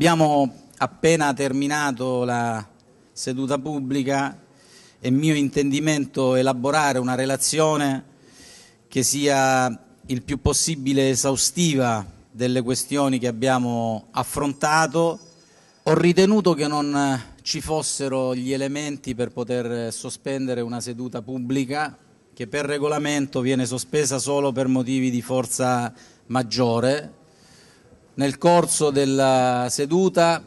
Abbiamo appena terminato la seduta pubblica, è mio intendimento elaborare una relazione che sia il più possibile esaustiva delle questioni che abbiamo affrontato. Ho ritenuto che non ci fossero gli elementi per poter sospendere una seduta pubblica che per regolamento viene sospesa solo per motivi di forza maggiore. Nel corso della seduta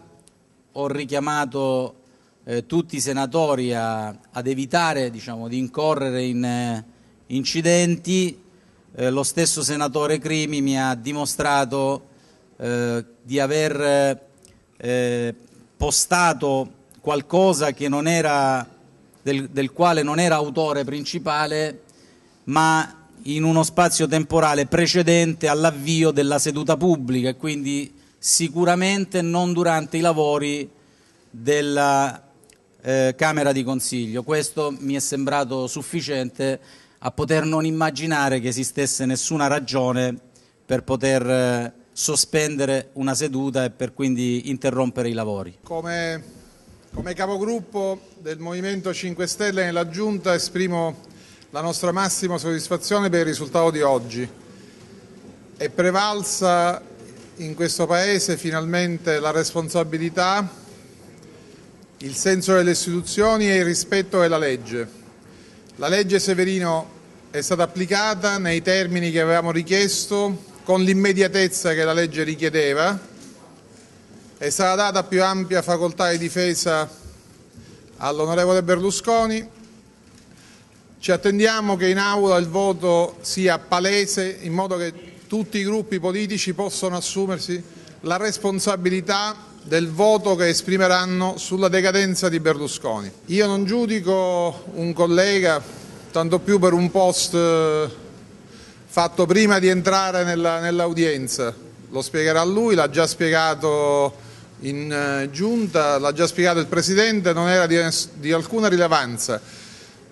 ho richiamato eh, tutti i senatori a, ad evitare diciamo, di incorrere in eh, incidenti. Eh, lo stesso senatore Crimi mi ha dimostrato eh, di aver eh, postato qualcosa era, del, del quale non era autore principale, ma in uno spazio temporale precedente all'avvio della seduta pubblica e quindi sicuramente non durante i lavori della eh, Camera di Consiglio. Questo mi è sembrato sufficiente a poter non immaginare che esistesse nessuna ragione per poter eh, sospendere una seduta e per quindi interrompere i lavori. Come, come capogruppo del Movimento 5 Stelle nella Giunta esprimo la nostra massima soddisfazione per il risultato di oggi. È prevalsa in questo Paese finalmente la responsabilità, il senso delle istituzioni e il rispetto della legge. La legge Severino è stata applicata nei termini che avevamo richiesto, con l'immediatezza che la legge richiedeva, è stata data più ampia facoltà di difesa all'onorevole Berlusconi. Ci attendiamo che in aula il voto sia palese in modo che tutti i gruppi politici possono assumersi la responsabilità del voto che esprimeranno sulla decadenza di Berlusconi. Io non giudico un collega, tanto più per un post eh, fatto prima di entrare nell'audienza, lo spiegherà lui, l'ha già spiegato in eh, giunta, l'ha già spiegato il Presidente, non era di alcuna rilevanza.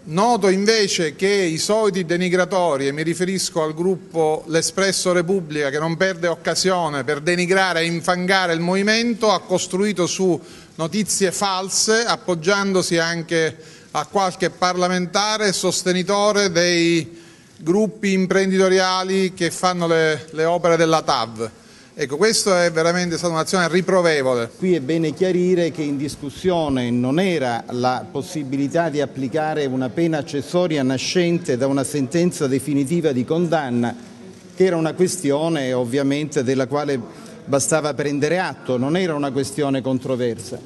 Noto invece che i soliti denigratori, e mi riferisco al gruppo L'Espresso Repubblica che non perde occasione per denigrare e infangare il movimento, ha costruito su notizie false appoggiandosi anche a qualche parlamentare sostenitore dei gruppi imprenditoriali che fanno le, le opere della TAV. Ecco, questa è veramente stata un'azione riprovevole. Qui è bene chiarire che in discussione non era la possibilità di applicare una pena accessoria nascente da una sentenza definitiva di condanna, che era una questione ovviamente della quale bastava prendere atto, non era una questione controversa.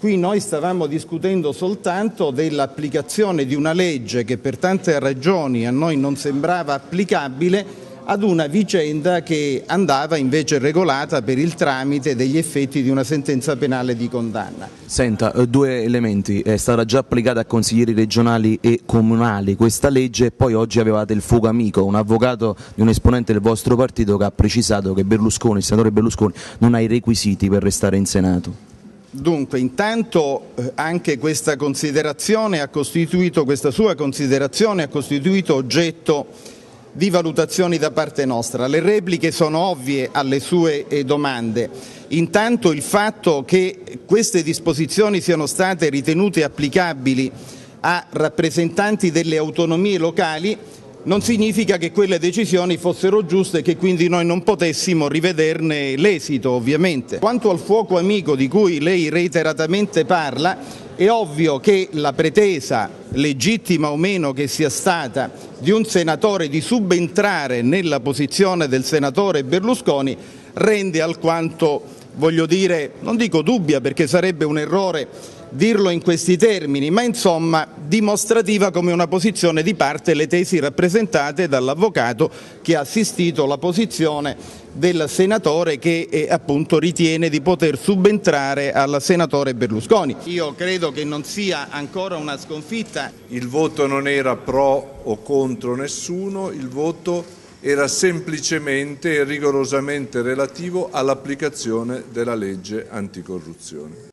Qui noi stavamo discutendo soltanto dell'applicazione di una legge che per tante ragioni a noi non sembrava applicabile ad una vicenda che andava invece regolata per il tramite degli effetti di una sentenza penale di condanna. Senta, eh, due elementi, è stata già applicata a consiglieri regionali e comunali questa legge e poi oggi avevate il fuoco amico, un avvocato di un esponente del vostro partito che ha precisato che Berlusconi, il senatore Berlusconi non ha i requisiti per restare in Senato. Dunque, intanto eh, anche questa considerazione ha costituito, questa sua considerazione ha costituito oggetto di valutazioni da parte nostra. Le repliche sono ovvie alle sue eh, domande. Intanto il fatto che queste disposizioni siano state ritenute applicabili a rappresentanti delle autonomie locali non significa che quelle decisioni fossero giuste e che quindi noi non potessimo rivederne l'esito, ovviamente. Quanto al fuoco amico di cui lei reiteratamente parla, è ovvio che la pretesa, legittima o meno che sia stata, di un senatore di subentrare nella posizione del senatore Berlusconi rende alquanto, voglio dire, non dico dubbia perché sarebbe un errore dirlo in questi termini, ma insomma dimostrativa come una posizione di parte le tesi rappresentate dall'avvocato che ha assistito la posizione del senatore che eh, appunto ritiene di poter subentrare al senatore Berlusconi. Io credo che non sia ancora una sconfitta. Il voto non era pro o contro nessuno, il voto era semplicemente e rigorosamente relativo all'applicazione della legge anticorruzione.